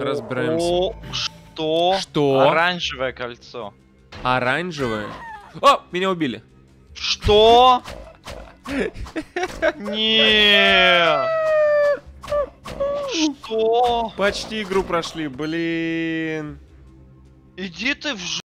Разбираемся. о, Что? Что? Оранжевое кольцо. Оранжевое. О, меня убили. Что? Не. Что? Почти игру прошли, блин. Иди ты в